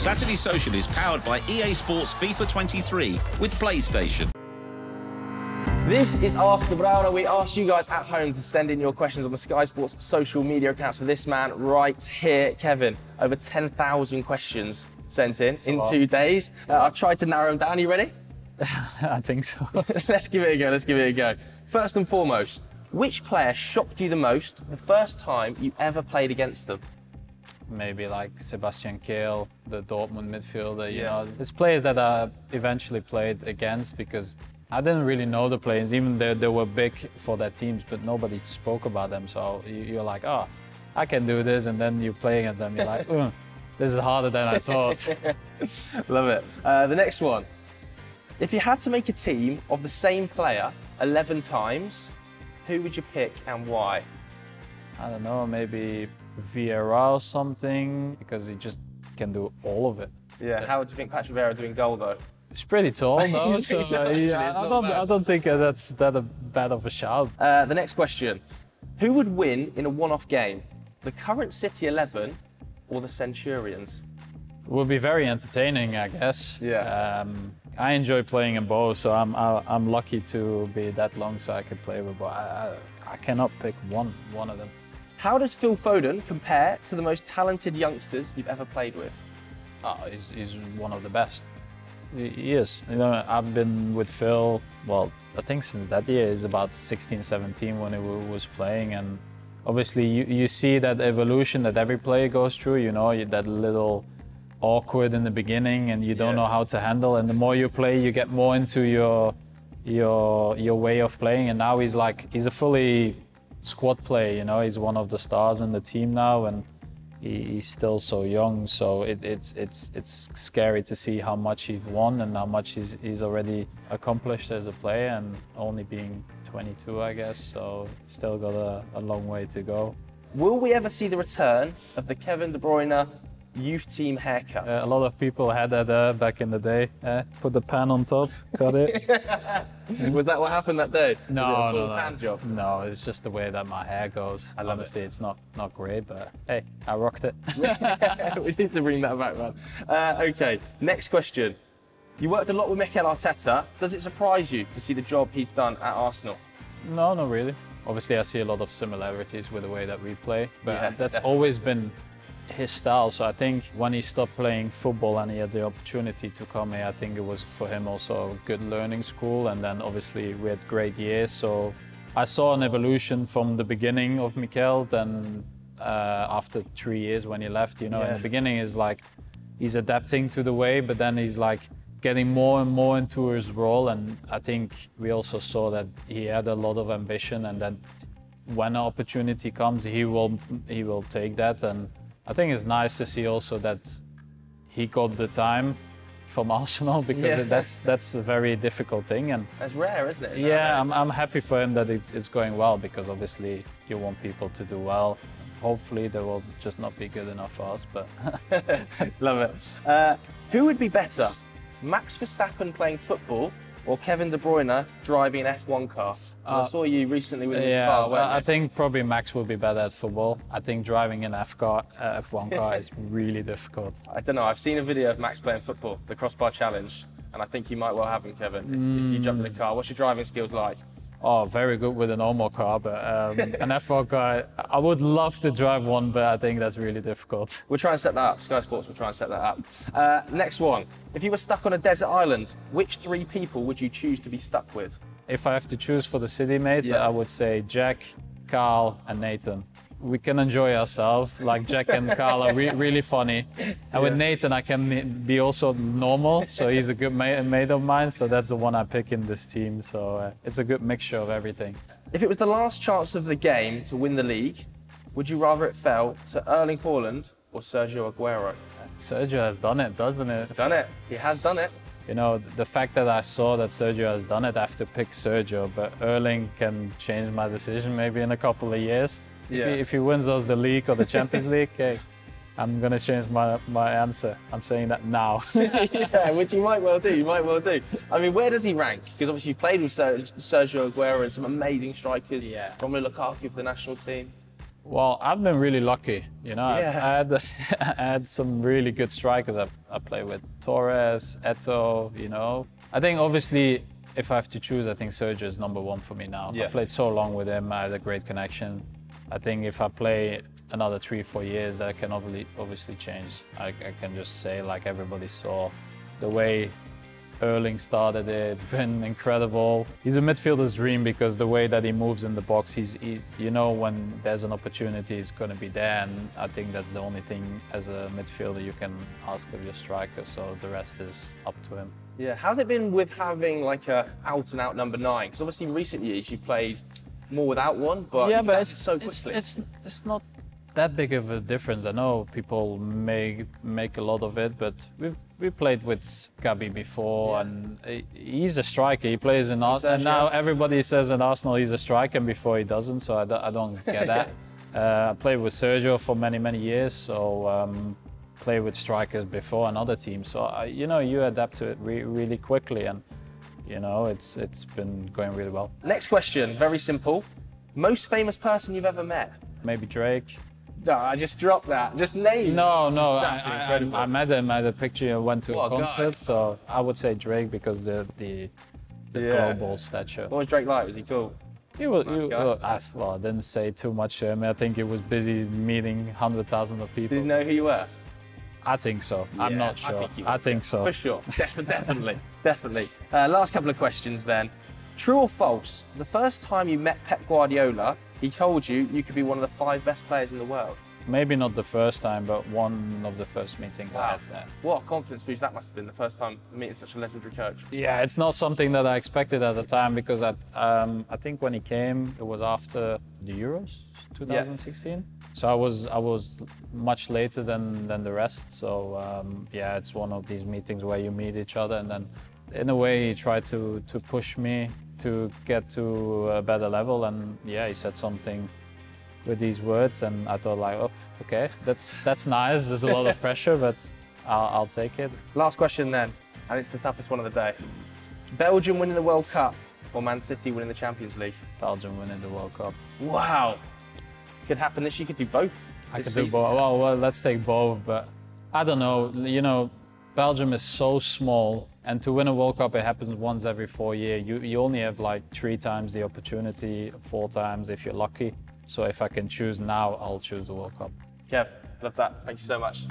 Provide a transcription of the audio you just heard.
Saturday Social is powered by EA Sports FIFA 23 with PlayStation. This is Ask De Bruyne. We asked you guys at home to send in your questions on the Sky Sports social media accounts for this man right here, Kevin. Over 10,000 questions sent in in two days. Uh, I've tried to narrow them down. Are you ready? I think so. let's give it a go. Let's give it a go. First and foremost, which player shocked you the most the first time you ever played against them? Maybe like Sebastian Kehl, the Dortmund midfielder. You Yeah. know, it's players that I eventually played against because I didn't really know the players, even though they were big for their teams, but nobody spoke about them. So you- you're like, oh, I can do this, and then you play against them. You're like, "Ugh, this is harder than I thought. Love it. Uh, the next one. If you had to make a team of the same player 11 times, who would you pick and why? I don't know, maybe Vieira or something, because he just can do all of it. Yeah. How do you think Patrick Vieira doing goal though? It's pretty tall, though. He's so, pretty tall, uh, actually, yeah, I don't, bad. I don't think that's that a bad of a shout. Uh, the next question. Who would win in a one-off game? The current City 11 or the Centurions? Would be very entertaining, I guess. Yeah. Um, I enjoy playing in both, so I'm I, I'm lucky to be that long, so I could play with both. I, I, I cannot pick one one of them. How does Phil Foden compare to the most talented youngsters you've ever played with? Oh, he's, he's one of the best. He, is. You know, I've been with Phil. Well, I think since that year is about 16, 17 when he wa- was playing, and obviously you, you see that evolution that every player goes through. You know, that little awkward in the beginning, and you don't Yeah. know how to handle. And the more you play, you get more into your your your way of playing. And now he's like he's a fully squad player. You know, he's one of the stars in the team now, and he, he's still so young. So it, it's it's it's scary to see how much he's won and how much he's, he's already accomplished as a player, and only being 22, I guess. So still got a, a long way to go. Will we ever see the return of the Kevin De Bruyne youth team haircut? Uh, a lot of people had that uh, back in the day. Uh, put the pan on top, cut it. Was that what happened that day? No, no, no. No, it's just the way that my hair goes. I love it. Honestly, it's not not great, but hey, I rocked it. we need to bring that back, man. Uh, okay, next question. You worked a lot with Mikel Arteta. Does it surprise you to see the job he's done at Arsenal? No, not really. Obviously, I see a lot of similarities with the way that we play, but Yeah, that's definitely. always been his style. So I think when he stopped playing football and he had the opportunity to come here, I think it was for him also a good learning school. And then obviously we had great years. So I saw an evolution from the beginning of Mikel. Then uh, after three years when he left, you know, in the beginning is like he's adapting to the way, but then he's like getting more and more into his role. And I think we also saw that he had a lot of ambition, and then when an opportunity comes, he will he will take that. And I think it's nice to see also that he got the time from Arsenal because Yeah. that's that's a very difficult thing. And That's rare, isn't it? yeah, I'm. I'm happy for him that it, it's going well because obviously you want people to do well. Hopefully they will just not be good enough for us, but Love it. Uh, who would be better, Max Verstappen playing football or Kevin De Bruyne driving an F1 car? 'Cause I Uh, saw you recently with yeah, car, well, I think probably Max will be better at football. I think driving an F car, uh, F1 car is really difficult. I don't know. I've seen a video of Max playing football, the crossbar challenge, and I think you might well have him, Kevin, if, if you jump in the car. What's your driving skills like? Oh, very good with a normal car, but um, an F1 car, I would love to drive one, but I think that's really difficult. We'll try and set that up. Sky Sports will try and set that up. Uh, next one. If you were stuck on a desert island, which three people would you choose to be stuck with? If I have to choose for the city mates, Yeah. I would say Jack, Carl, and Nathan. We can enjoy ourselves. Like Jack and Carl are re- really funny, and with Nathan, I can be also normal. So he's a good mate, mate of mine. So that's the one I pick in this team. So uh, it's a good mixture of everything. If it was the last chance of the game to win the league, would you rather it fell to Erling Haaland or Sergio Aguero? Sergio has done it, doesn't it? Done it. He has done it. You know, the fact that I saw that Sergio has done it, I have to pick Sergio. But Erling can change my decision maybe in a couple of years. If, Yeah. he, if he wins us the league or the Champions League, hey, I'm gonna change my, my answer. I'm saying that now. yeah, which you might well do. You might well do. I mean, where does he rank? Because obviously you've played with Ser- Sergio Aguero and some amazing strikers. Yeah. Romelu Lukaku for the national team. Well, I've been really lucky. You know, I've Yeah. had I had some really good strikers. I, I play with Torres, Eto'o. You know, I think obviously if I have to choose, I think Sergio is number one for me now. Yeah. I played so long with him. I had a great connection. I think if I play another three, four years, that can obviously obviously change. I, I can just say like everybody saw the way Erling started it. It's been incredible. He's a midfielder's dream because the way that he moves in the box, he's, he, you know, when there's an opportunity, it's going to be there. And I think that's the only thing as a midfielder you can ask of your striker. So the rest is up to him. Yeah. How's it been with having like a out and out number nine? Because obviously in recent years you've played more without one, but yeah, but it's so it's, quickly. it's it's not that big of a difference. I know people make make a lot of it, but we've we played with Gabi before, Yeah. and he's a striker. He plays in Arsenal, and Sergio. now everybody says in Arsenal he's a striker, and before he doesn't. So I don't, I don't get that. uh, I played with Sergio for many many years, so. Um, play with strikers before another team so I, you know you adapt to it re- really quickly and you know it's it's been going really well Next question, very simple. Most famous person you've ever met? maybe Drake No, I just dropped that. Just name. No, no, It's I, actually I- I, met him at a picture. I went to What a a guy. concert, so I would say Drake because the the, the Yeah. global stature. What was Drake like? Was he cool? He was, Nice he- guy. well, I, well, I didn't say too much to him. I think he was busy meeting hundred thousand of people. Did he know who you were? I think so. I'm Yeah, not I sure. think he I think so. For sure. Def- definitely. Definitely. Uh, last couple of questions then. True or false? The first time you met Pep Guardiola, he told you you could be one of the five best players in the world. Maybe not the first time, but one of the first meetings I had. there. What a confidence boost that must have been the first time meeting such a legendary coach. Yeah, it's not something that I expected at the time because at, um, I think when he came, it was after the Euros 2016. Yeah. So I was I was much later than than the rest. So um, yeah, it's one of these meetings where you meet each other and then, in a way, he tried to to push me to get to a better level. And yeah, he said something with these words, and I thought like, oh, okay, that's that's nice. There's a lot of pressure, but I'll, I'll take it. Last question then, and it's the toughest one of the day. Belgium winning the World Cup or Man City winning the Champions League? Belgium winning the World Cup. Wow. Could happen this year. You could do both. I could do both. Well, well, let's take both, but I don't know. You know, Belgium is so small, and to win a World Cup, it happens once every four years. You you only have like three times the opportunity, four times if you're lucky. So if I can choose now, I'll choose the World Cup. Kev, love that. Thank you so much.